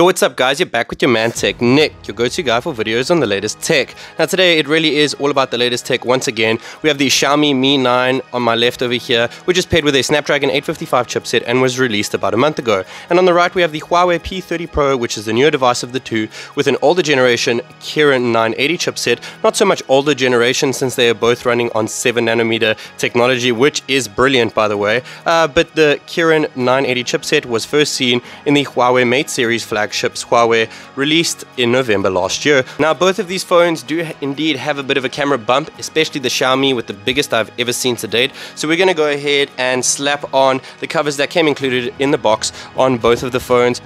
Yo, what's up guys, you're back with your man TechNick, your go-to guy for videos on the latest tech. Now today it really is all about the latest tech once again. We have the Xiaomi Mi 9 on my left over here, which is paired with a Snapdragon 855 chipset and was released about a month ago. And on the right we have the Huawei P30 Pro, which is the newer device of the two, with an older generation Kirin 980 chipset. Not so much older generation since they are both running on 7 nanometer technology, which is brilliant by the way. Uh, but the Kirin 980 chipset was first seen in the Huawei Mate series flagship flagships Huawei released in November last year. Now both of these phones do indeed have a bit of a camera bump, especially the Xiaomi with the biggest I've ever seen to date. So we're going to go ahead and slap on the covers that came included in the box on both of the phones.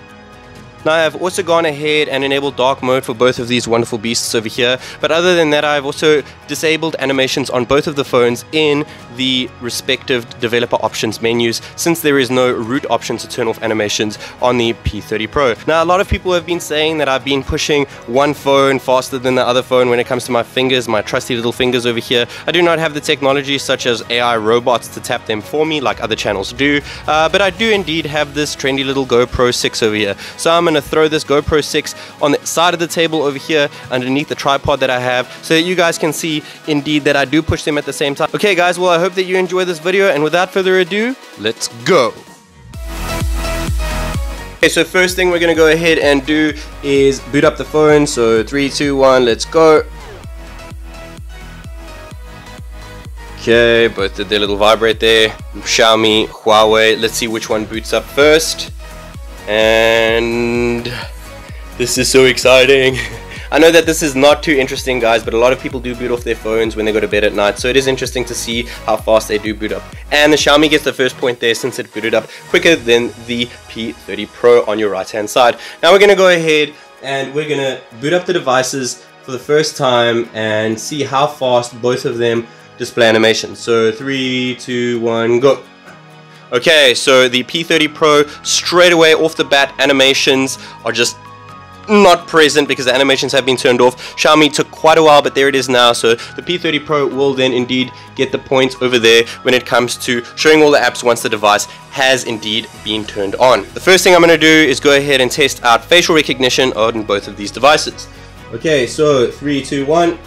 Now I've also gone ahead and enabled dark mode for both of these wonderful beasts over here. But other than that, I've also disabled animations on both of the phones in the respective developer options menus since there is no root option to turn off animations on the P30 Pro. Now a lot of people have been saying that I've been pushing one phone faster than the other phone when it comes to my fingers, my trusty little fingers over here. I do not have the technology such as AI robots to tap them for me like other channels do, uh, but I do indeed have this trendy little GoPro 6 over here. So I'm going to throw this GoPro 6 on the side of the table over here underneath the tripod that I have so that you guys can see indeed that I do push them at the same time. Okay guys, well I hope that you enjoy this video and without further ado, let's go. Okay, so first thing we're gonna go ahead and do is boot up the phone. So three, two, one, let's go. Okay, both did their little vibrate there. Xiaomi, Huawei. Let's see which one boots up first. And this is so exciting. I know that this is not too interesting guys, but a lot of people do boot off their phones when they go to bed at night, so it is interesting to see how fast they do boot up. And the Xiaomi gets the first point there since it booted up quicker than the P30 Pro on your right hand side. Now we're going to go ahead and we're going to boot up the devices for the first time and see how fast both of them display animation. So three, two, one, go. Okay, so the P30 Pro straight away off the bat animations are just not present because the animations have been turned off. Xiaomi took quite a while, but there it is now. So the P30 Pro will then indeed get the points over there when it comes to showing all the apps once the device has indeed been turned on. The first thing I'm going to do is go ahead and test out facial recognition on both of these devices. Okay, so three, two, one.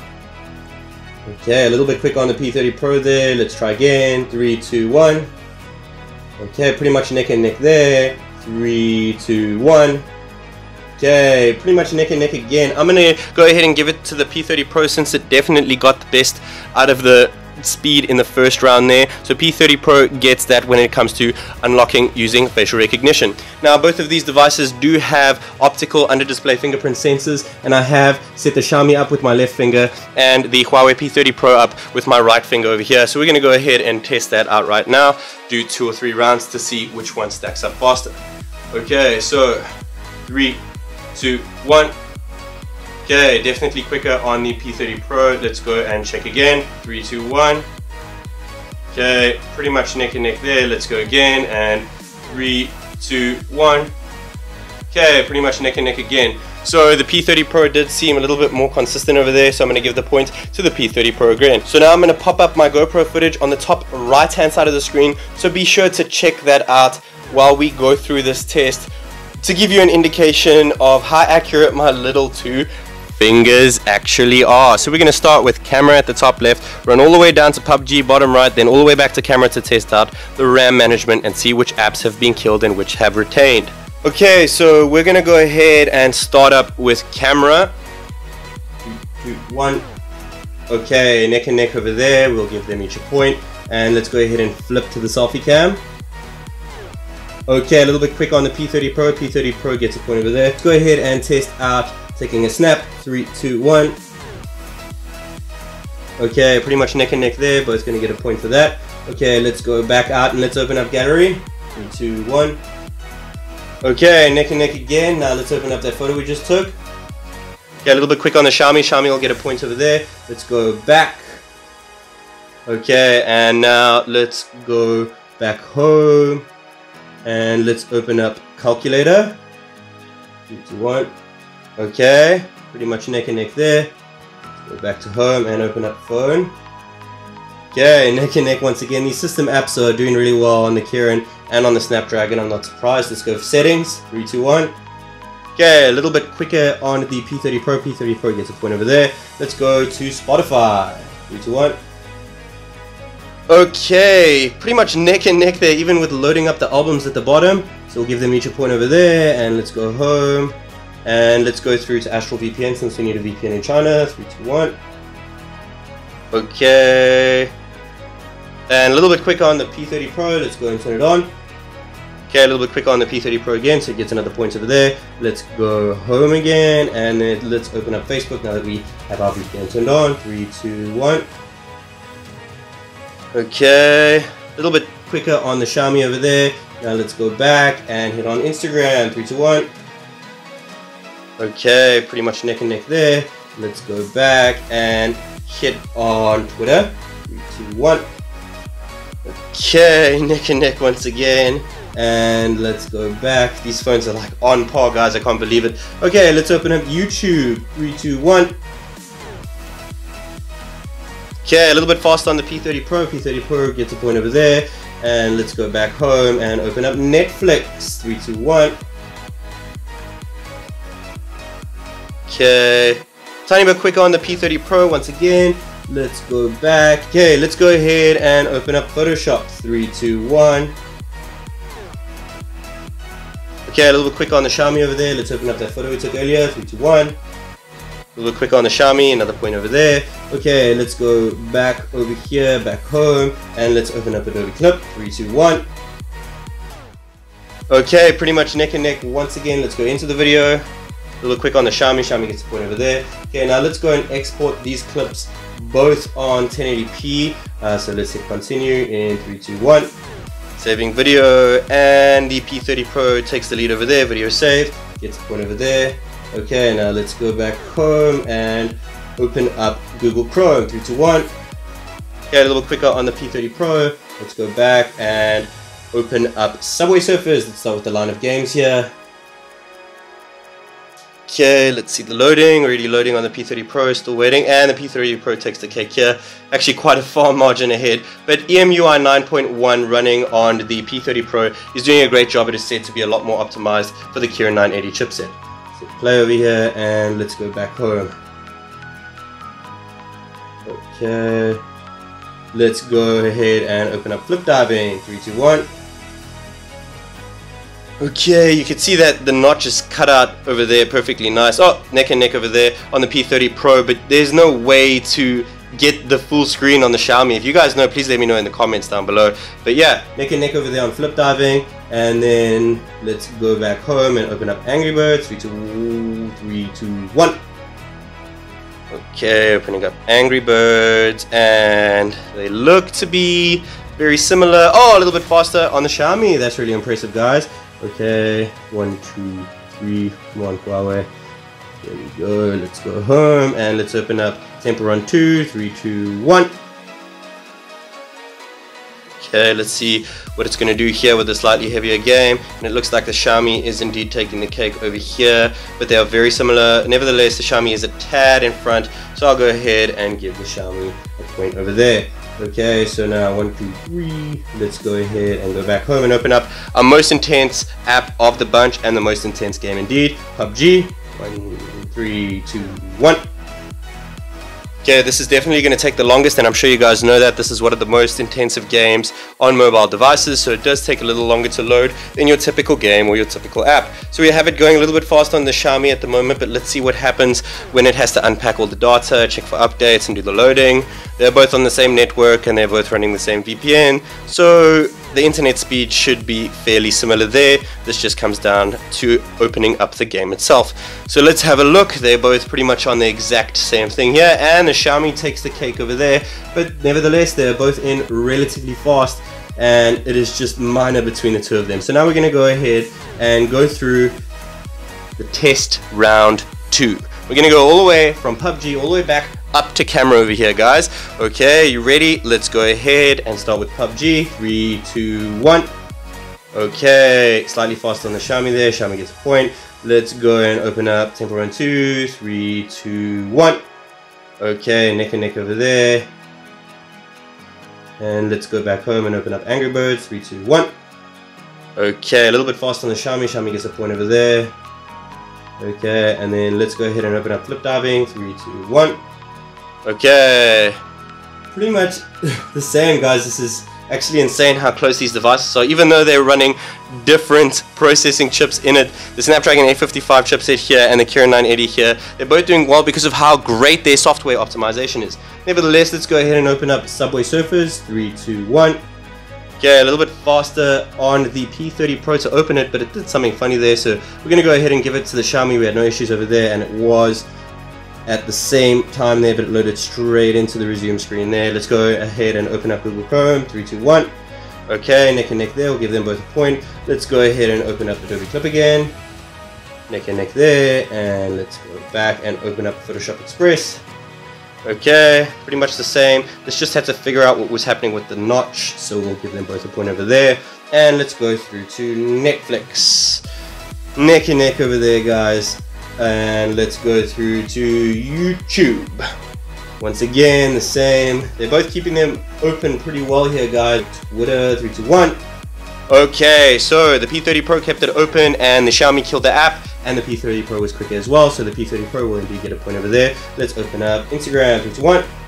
Okay, a little bit quick on the P30 Pro there. Let's try again. Three, two, one. Okay, pretty much neck and neck there. Three, two, one. Okay, pretty much neck and neck again. I'm gonna go ahead and give it to the P30 Pro since it definitely got the best out of the speed in the first round there. So P30 Pro gets that when it comes to unlocking using facial recognition. Now both of these devices do have optical under display fingerprint sensors and I have set the Xiaomi up with my left finger and the Huawei P30 Pro up with my right finger over here. So we're going to go ahead and test that out right now. Do two or three rounds to see which one stacks up faster. Okay, so three, two, one. Okay, definitely quicker on the P30 Pro. Let's go and check again. Three, two, one. Okay, pretty much neck and neck there. Let's go again. And three, two, one. Okay, pretty much neck and neck again. So the P30 Pro did seem a little bit more consistent over there, so I'm going to give the point to the P30 Pro again. So now I'm going to pop up my GoPro footage on the top right hand side of the screen, so be sure to check that out while we go through this test to give you an indication of how accurate my little two fingers actually are. So we're going to start with camera at the top left, run all the way down to PUBG bottom right, then all the way back to camera to test out the RAM management and see which apps have been killed and which have retained. Okay, so we're going to go ahead and start up with camera. One. Okay, neck and neck over there. We'll give them each a point. And let's go ahead and flip to the selfie cam. Okay, a little bit quick on the P30 Pro. P30 Pro gets a point over there. Go ahead and test out taking a snap. Three, two, one. Okay, pretty much neck and neck there, but it's going to get a point for that. Okay, let's go back out and let's open up gallery. Three, two, one. Okay, neck and neck again. Now let's open up that photo we just took. Okay, a little bit quick on the Xiaomi. Xiaomi will get a point over there. Let's go back. Okay, and now let's go back home. And let's open up calculator. Three, two, one. Okay, pretty much neck and neck there. Go back to home and open up phone. Okay, neck and neck once again. These system apps are doing really well on the Kirin and on the Snapdragon. I'm not surprised. Let's go for settings. Three, two, one. Okay, a little bit quicker on the P30 Pro. P30 Pro gets a point over there. Let's go to Spotify. Three, two, one. Okay, pretty much neck and neck there, even with loading up the albums at the bottom. So we'll give them each a point over there, and let's go home. And let's go through to Astrill VPN since we need a VPN in China. Three, two, one. Okay. And a little bit quicker on the P30 Pro. Let's go and turn it on. Okay, a little bit quicker on the P30 Pro again, so it gets another point over there. Let's go home again, and then let's open up Facebook now that we have our VPN turned on. Three, two, one. Okay, a little bit quicker on the Xiaomi over there. Now let's go back and hit on Instagram. Three, two, one. Okay, pretty much neck and neck there. Let's go back and hit on Twitter. Three, two, one. Okay, neck and neck once again. And let's go back. These phones are like on par, guys. I can't believe it. Okay, let's open up YouTube. Three, two, one. Okay, a little bit faster on the P30 Pro. P30 Pro gets a point over there. And let's go back home and open up Netflix. Three, two, one. Okay. Tiny bit quicker on the P30 Pro once again. Let's go back. Okay, let's go ahead and open up Photoshop. Three, two, one. Okay, a little bit quicker on the Xiaomi over there. Let's open up that photo we took earlier. Three, two, one. A little bit quicker on the Xiaomi, another point over there. Okay, let's go back over here, back home, and let's open up Adobe Clip. Three, two, one. Okay, pretty much neck and neck once again. Let's go into the video. Little quick on the Xiaomi. Xiaomi gets point over there. Okay, now let's go and export these clips both on 1080p. Uh, so let's hit continue in 3, 2, 1. Saving video and the P30 Pro takes the lead over there. Video saved. Gets point over there. Okay, now let's go back home and open up Google Chrome. 3, 2, 1. Okay, a little quicker on the P30 Pro. Let's go back and open up Subway Surfers. Let's start with the line of games here. Okay, let's see the loading. Already loading on the P30 Pro, still waiting. And the P30 Pro takes the cake here. Actually quite a far margin ahead. But EMUI 9.1 running on the P30 Pro is doing a great job. It is said to be a lot more optimized for the Kirin 980 chipset. So play over here and let's go back home. Okay. Let's go ahead and open up flip diving. 3, 2, 1. Okay, you can see that the notch is cut out over there perfectly nice. Oh, neck and neck over there on the P30 Pro, but there's no way to get the full screen on the Xiaomi. If you guys know, please let me know in the comments down below. But yeah, neck and neck over there on flip diving. And then let's go back home and open up Angry Birds. Three, two, three, two, one. Okay, opening up Angry Birds, and they look to be very similar. Oh, a little bit faster on the Xiaomi. That's really impressive, guys. Okay, one, two, three, one Huawei. There we go. Let's go home and let's open up Temple Run 2, 3, 2, 1. Okay, let's see what it's going to do here with a slightly heavier game. And it looks like the Xiaomi is indeed taking the cake over here, but they are very similar. Nevertheless, the Xiaomi is a tad in front, so I'll go ahead and give the Xiaomi a point over there. Okay, so now one, two, three. Let's go ahead and go back home and open up our most intense app of the bunch and the most intense game indeed, PUBG. One, three, two, one. Okay, this is definitely going to take the longest, and I'm sure you guys know that. This is one of the most intensive games on mobile devices, so it does take a little longer to load than your typical game or your typical app. So we have it going a little bit fast on the Xiaomi at the moment, but let's see what happens when it has to unpack all the data, check for updates, and do the loading. They're both on the same network, and they're both running the same VPN, so the internet speed should be fairly similar there. This just comes down to opening up the game itself. So let's have a look. They're both pretty much on the exact same thing here, and the Xiaomi takes the cake over there. But nevertheless, they're both in relatively fast, and it is just minor between the two of them. So now we're going to go ahead and go through the test round two. We're going to go all the way from PUBG all the way back up to camera over here, guys. Okay, you ready? Let's go ahead and start with PUBG. Three, two, one. Okay, slightly faster on the Xiaomi there. Xiaomi gets a point. Let's go and open up Temple Run 2. Three, two, one. Okay, neck and neck over there. And let's go back home and open up Angry Birds. Three, two, one. Okay, a little bit faster on the Xiaomi. Xiaomi gets a point over there. Okay, and then let's go ahead and open up flip diving. Three, two, one. Okay. Pretty much the same, guys. This is actually insane how close these devices are. Even though they're running different processing chips in it, the Snapdragon 855 chipset here and the Kirin 980 here, they're both doing well because of how great their software optimization is. Nevertheless, let's go ahead and open up Subway Surfers. Three, two, one. Okay, a little bit faster on the P30 Pro to open it, but it did something funny there, so we're going to go ahead and give it to the Xiaomi. We had no issues over there, and it was at the same time there, but it loaded straight into the resume screen there. Let's go ahead and open up Google Chrome. Three, two, one. Okay, neck and neck there. We'll give them both a point. Let's go ahead and open up Adobe Clip again. Neck and neck there, and let's go back and open up Photoshop Express. Okay, pretty much the same. Let's just have to figure out what was happening with the notch, so we'll give them both a point over there. And let's go through to Netflix. Neck and neck over there, guys and let's go through to YouTube. Once again, the same. They're both keeping them open pretty well here, guys. Twitter, 321. Okay, so the P30 Pro kept it open and the Xiaomi killed the app and the P30 Pro was quicker as well, so the P30 Pro will indeed get a point over there. Let's open up Instagram, 321.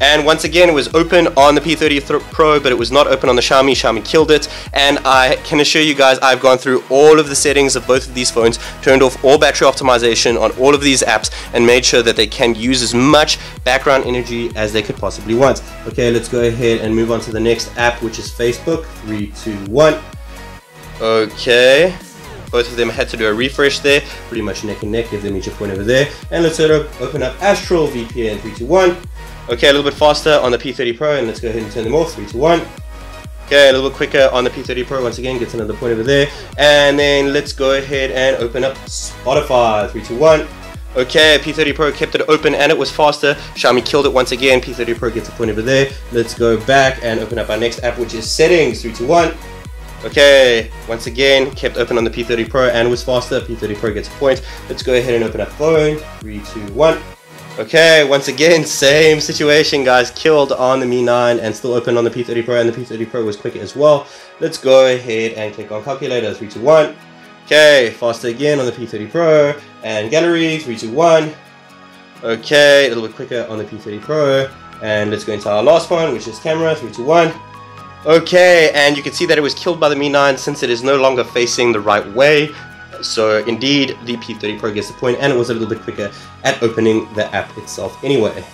And once again, it was open on the P30 Pro, but it was not open on the Xiaomi. Xiaomi killed it. And I can assure you guys, I've gone through all of the settings of both of these phones, turned off all battery optimization on all of these apps, and made sure that they can use as much background energy as they could possibly want. Okay, let's go ahead and move on to the next app, which is Facebook. Three, two, one. Okay. Both of them had to do a refresh there, pretty much neck and neck, give them each a point over there. And let's open up Astrill VPN 321. Okay, a little bit faster on the P30 Pro, and let's go ahead and turn them off. Three, two, one. Okay, a little bit quicker on the P30 Pro. Once again, gets another point over there. And then let's go ahead and open up Spotify. Three, two, one. Okay, P30 Pro kept it open and it was faster. Xiaomi killed it once again. P30 Pro gets a point over there. Let's go back and open up our next app, which is Settings. Three, two, one. Okay, once again, kept open on the P30 Pro and was faster. P30 Pro gets a point. Let's go ahead and open up phone. Three, two, one. Okay, once again, same situation, guys. Killed on the Mi 9 and still open on the P30 Pro, and the P30 Pro was quicker as well. Let's go ahead and click on calculator, 3, 2, 1. Okay, faster again on the P30 Pro, and gallery, 3, 2, 1. Okay, a little bit quicker on the P30 Pro, and let's go into our last one, which is camera, 3, 2, 1. Okay, and you can see that it was killed by the Mi 9 since it is no longer facing the right way. So indeed, the P30 Pro gets the point, and it was a little bit quicker at opening the app itself anyway.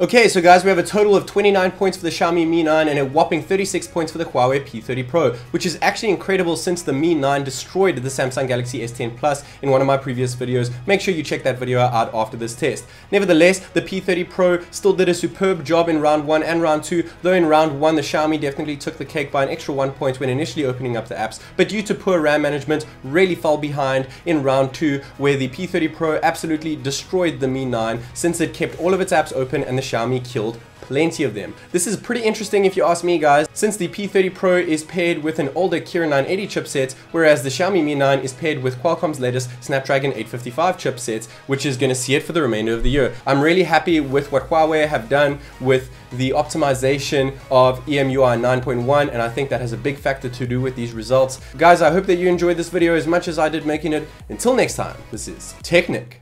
Okay, so guys, we have a total of 29 points for the Xiaomi Mi 9 and a whopping 36 points for the Huawei P30 Pro, which is actually incredible since the Mi 9 destroyed the Samsung Galaxy S10 Plus in one of my previous videos. Make sure you check that video out after this test. Nevertheless, the P30 Pro still did a superb job in round 1 and round 2, though in round 1 the Xiaomi definitely took the cake by an extra 1 point when initially opening up the apps, but due to poor RAM management, really fell behind in round 2 where the P30 Pro absolutely destroyed the Mi 9 since it kept all of its apps open and the Xiaomi killed plenty of them. This is pretty interesting if you ask me guys, since the P30 Pro is paired with an older Kirin 980 chipset, whereas the Xiaomi Mi 9 is paired with Qualcomm's latest Snapdragon 855 chipset, which is going to see it for the remainder of the year. I'm really happy with what Huawei have done with the optimization of EMUI 9.1 and I think that has a big factor to do with these results. Guys, I hope that you enjoyed this video as much as I did making it. Until next time, this is TechNick.